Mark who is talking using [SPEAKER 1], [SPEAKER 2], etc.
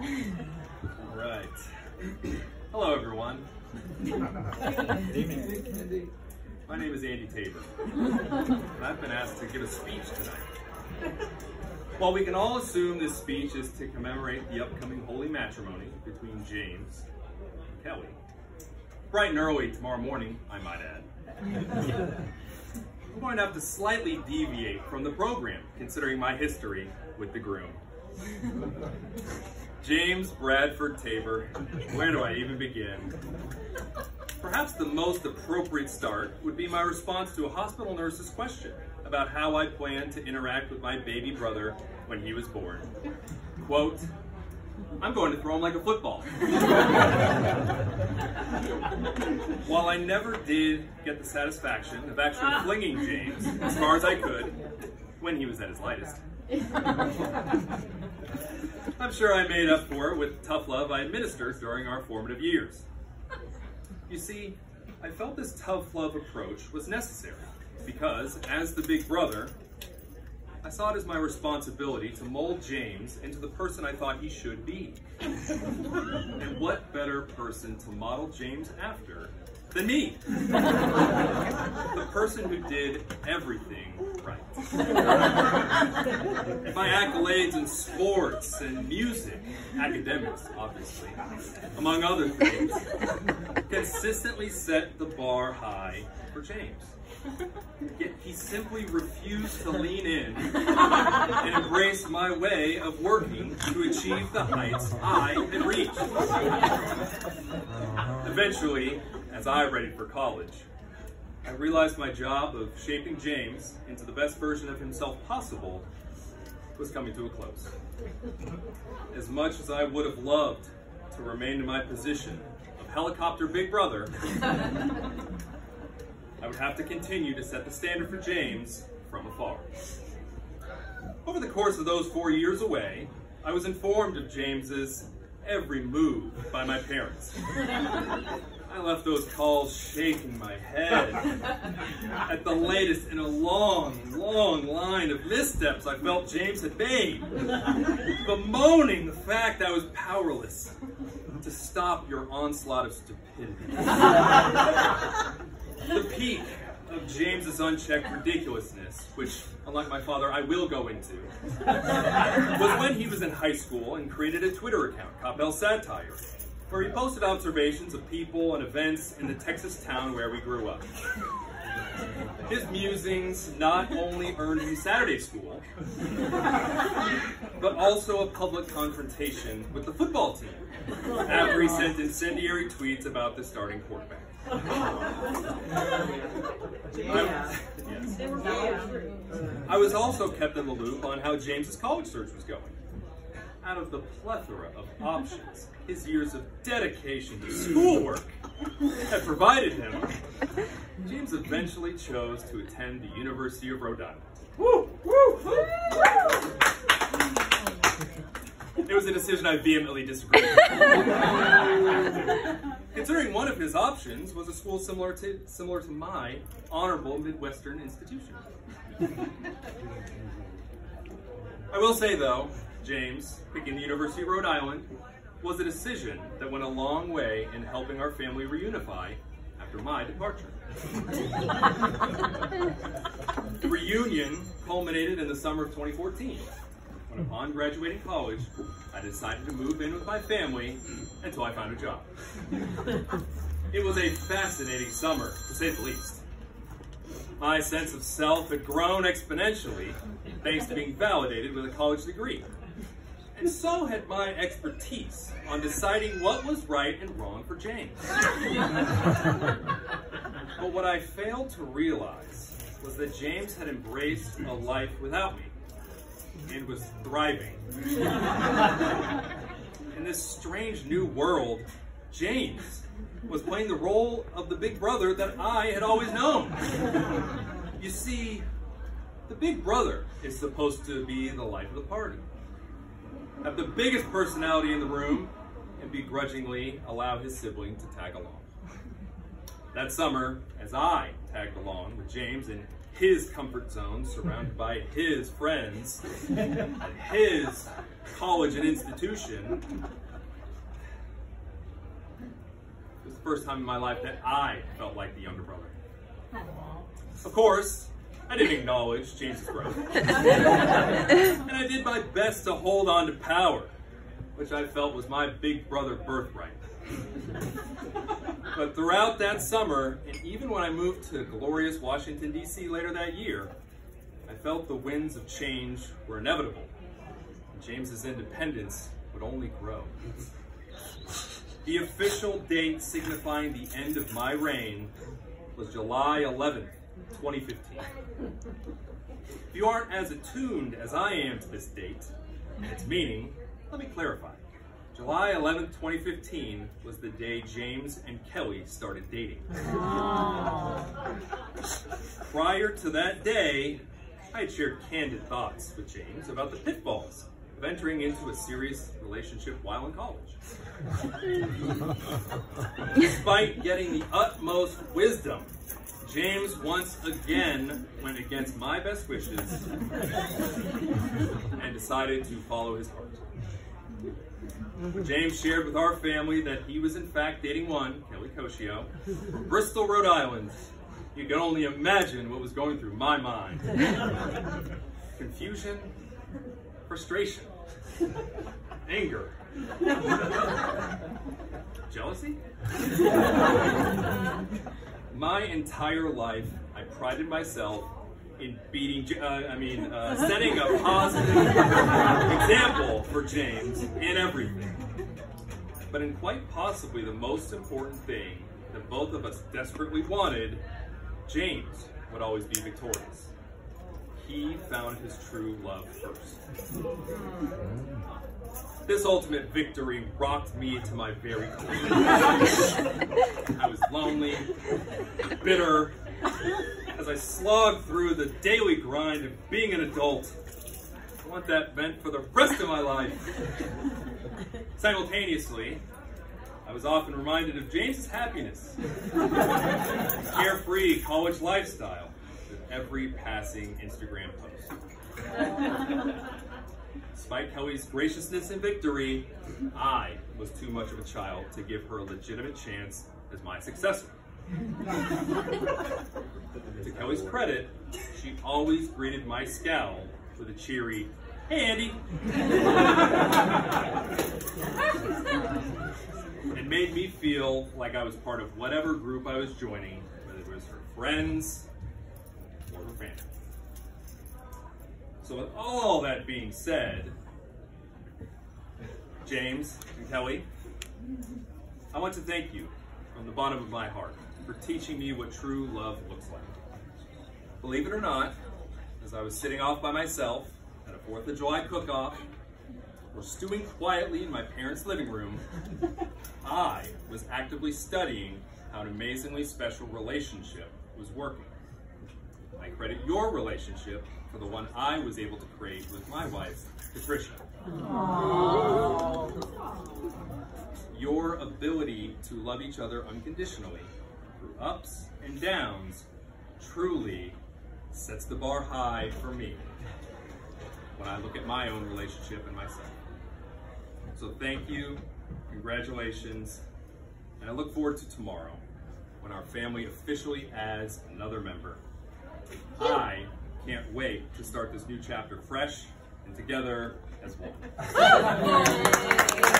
[SPEAKER 1] All right. Hello, everyone. My name is Andy Tabor, and I've been asked to give a speech tonight. While we can all assume this speech is to commemorate the upcoming holy matrimony between James and Kelly, bright and early tomorrow morning, I might add, I'm going to have to slightly deviate from the program, considering my history with the groom. James Bradford Tabor, where do I even begin? Perhaps the most appropriate start would be my response to a hospital nurse's question about how I planned to interact with my baby brother when he was born. Quote, I'm going to throw him like a football. While I never did get the satisfaction of actually ah. flinging James as far as I could when he was at his lightest, I'm sure I made up for it with tough love I administered during our formative years. You see, I felt this tough love approach was necessary because, as the big brother, I saw it as my responsibility to mold James into the person I thought he should be. and what better person to model James after than me? the person who did everything right. My accolades in sports and music, academics, obviously, among other things, consistently set the bar high for James. Yet he simply refused to lean in and embrace my way of working to achieve the heights I had reached. Eventually, as I readied for college, I realized my job of shaping James into the best version of himself possible was coming to a close. As much as I would have loved to remain in my position of helicopter big brother, I would have to continue to set the standard for James from afar. Over the course of those four years away, I was informed of James's every move by my parents. I left those calls shaking my head at the latest in a long, long line of missteps I felt James had made, bemoaning the fact I was powerless to stop your onslaught of stupidity. the peak of James's unchecked ridiculousness, which, unlike my father, I will go into, was when he was in high school and created a Twitter account, Coppell Satire, where he posted observations of people and events in the Texas town where we grew up. His musings not only earned him Saturday school, but also a public confrontation with the football team after he sent incendiary tweets about the starting quarterback. I, I was also kept in the loop on how James's college search was going. Out of the plethora of options his years of dedication to schoolwork had provided him, James eventually chose to attend the University of Rhode Island. Woo, woo, woo. It was a decision I vehemently disagreed with. Considering one of his options was a school similar to, similar to my honorable Midwestern institution. I will say though, James, picking the University of Rhode Island, was a decision that went a long way in helping our family reunify after my departure. the reunion culminated in the summer of 2014, when upon graduating college, I decided to move in with my family until I found a job. It was a fascinating summer, to say the least. My sense of self had grown exponentially thanks to being validated with a college degree. And so had my expertise on deciding what was right and wrong for James. but what I failed to realize was that James had embraced a life without me and was thriving. In this strange new world, James was playing the role of the big brother that I had always known. You see, the big brother is supposed to be the life of the party have the biggest personality in the room, and begrudgingly allow his sibling to tag along. That summer, as I tagged along with James in his comfort zone, surrounded by his friends, and his college and institution. It was the first time in my life that I felt like the younger brother. Of course, I didn't acknowledge James's growth. and I did my best to hold on to power, which I felt was my big brother birthright. but throughout that summer, and even when I moved to glorious Washington, D.C. later that year, I felt the winds of change were inevitable. James's independence would only grow. The official date signifying the end of my reign was July 11th, 2015. If you aren't as attuned as I am to this date and its meaning, let me clarify. July 11, 2015 was the day James and Kelly started dating. Prior to that day, I had shared candid thoughts with James about the pitfalls of entering into a serious relationship while in college. Despite getting the utmost wisdom James once again went against my best wishes and decided to follow his heart. James shared with our family that he was in fact dating one, Kelly Koshio, from Bristol, Rhode Island. You can only imagine what was going through my mind. Confusion, frustration, anger, jealousy? My entire life, I prided myself in beating, uh, I mean, uh, setting a positive example for James in everything. But in quite possibly the most important thing that both of us desperately wanted, James would always be victorious. He found his true love first. This ultimate victory rocked me to my very core. I was lonely, bitter, as I slogged through the daily grind of being an adult. I want that meant for the rest of my life. Simultaneously, I was often reminded of James's happiness, carefree college lifestyle every passing Instagram post. Despite Kelly's graciousness and victory, I was too much of a child to give her a legitimate chance as my successor. to Kelly's credit, she always greeted my scowl with a cheery, hey Andy! and made me feel like I was part of whatever group I was joining, whether it was her friends So with all that being said, James and Kelly, I want to thank you from the bottom of my heart for teaching me what true love looks like. Believe it or not, as I was sitting off by myself at a 4th of July cook-off, or stewing quietly in my parents' living room, I was actively studying how an amazingly special relationship was working. I credit your relationship for the one I was able to create with my wife, Patricia. Aww. Your ability to love each other unconditionally through ups and downs truly sets the bar high for me when I look at my own relationship and myself. So thank you, congratulations, and I look forward to tomorrow when our family officially adds another member. I can't wait to start this new chapter fresh and together as one.